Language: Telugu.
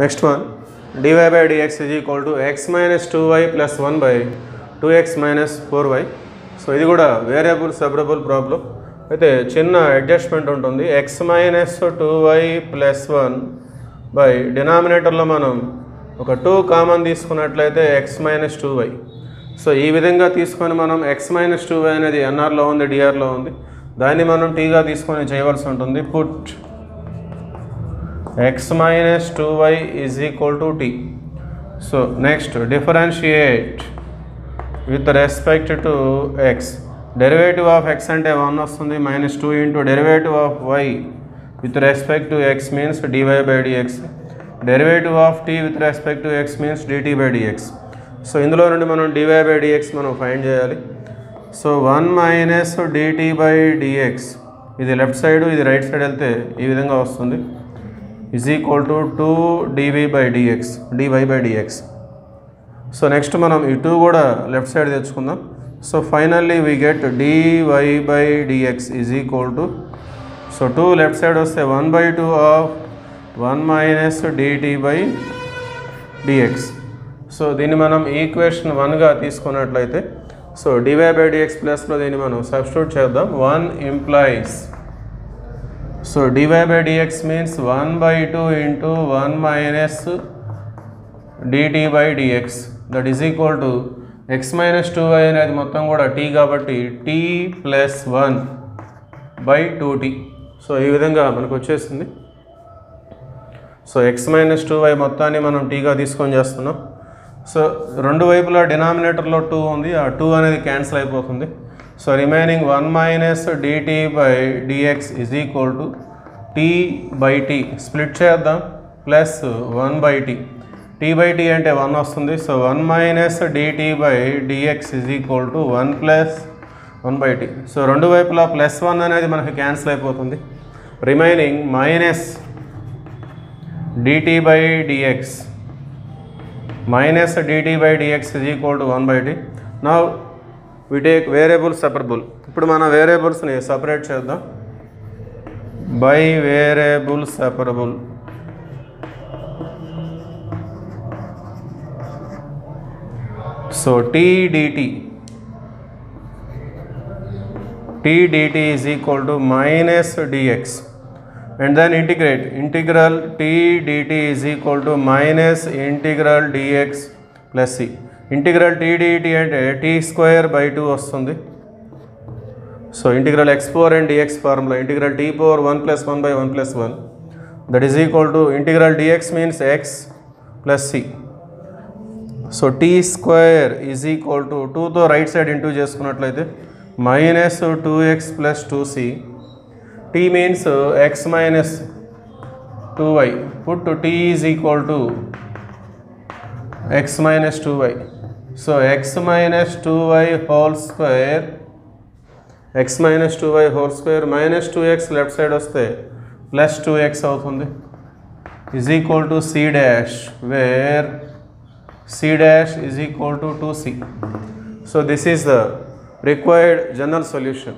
Next one dy by dx is equal to x minus two y plus one by two x minus four y so ఇది కూడా వేరియబుల్ సెపరబుల్ ప్రాబ్లం అయితే చిన్న అడ్జస్ట్మెంట్ ఉంటుంది. X minus two y plus one by డినామినేటర్లో మనం ఒక టూ కామన్ తీసుకున్నట్లయితే x minus two y so ఈ విధంగా తీసుకొని మనం ఎక్స్ మైనస్ టూ వై అనేది ఎన్ఆర్లో ఉంది డిఆర్లో ఉంది. దాన్ని మనం టీగా తీసుకొని చేయవలసి ఉంటుంది. Put x minus 2y is equal to t. So next differentiate with respect to x derivative of x అంటే వన్ వస్తుంది minus two into derivative of y with respect to x means dy by dx. Derivative of t with respect to x means dt by dx. So ఇందులో నుండి మనం dy బై dx మనం ఫైండ్ చేయాలి so one minus dt by dx ఇది లెఫ్ట్ సైడ్ ఇది రైట్ సైడ్ వెళ్తే ఈ విధంగా వస్తుంది is equal to 2 dv by dx dy by dx. So next మనం ఈ టూ కూడా లెఫ్ట్ సైడ్ తెచ్చుకుందాం so finally we get dy by dx is equal to so two left side వస్తే one by two of one minus dt by dx so దీన్ని మనం ఈక్వేషన్ వన్గా తీసుకున్నట్లయితే సో డివై బై డిఎక్స్ ప్లస్లో దీన్ని మనం సబ్స్టిట్యూట్ చేద్దాం one implies so dy by dx means 1 by 2 into 1 minus dt by dx. That is equal to x minus 2y అనేది మొత్తం కూడా t కాబట్టి t plus one by two t so ఈ విధంగా మనకు వచ్చేసింది. So x minus two y మొత్తాన్ని మనం టీగా తీసుకొని చేస్తున్నాం. సో రెండు వైపులా డినామినేటర్లో టూ ఉంది. ఆ టూ అనేది క్యాన్సిల్ అయిపోతుంది. So remaining one minus dt by dx is equal to t by t split చేద్దాం. Plus one by t t by t అంటే వన్ వస్తుంది. So one minus dt by dx is equal to one plus one by t so రెండు వైపులా ప్లస్ వన్ అనేది మనకి క్యాన్సిల్ అయిపోతుంది. Remaining minus dt by dx minus dt by dx is equal to one by t నా వి టేక్ వేరియబుల్ సెపరబుల్ ఇప్పుడు మన వేరియబుల్స్ని సపరేట్ చేద్దాం. By variable separable so t dt t dt is equal to minus dx and then integrate. Integral t dt is equal to minus integral dx plus c. Integral t అంటే టీ స్క్వేర్ బై టూ వస్తుంది. So integral x four and dx formula integral t power one plus one by one plus one. That is equal to integral dx means x plus c so t square is equal to టూతో రైట్ సైడ్ ఇంటూ చేసుకున్నట్లయితే minus two x plus two c t means x minus two y put t is equal to x minus two y so x minus 2y whole square x minus 2y whole square minus 2x left side వస్తే ప్లస్ 2x అవుతుంది is equal to c dash where c dash is equal to 2c so this is the required general solution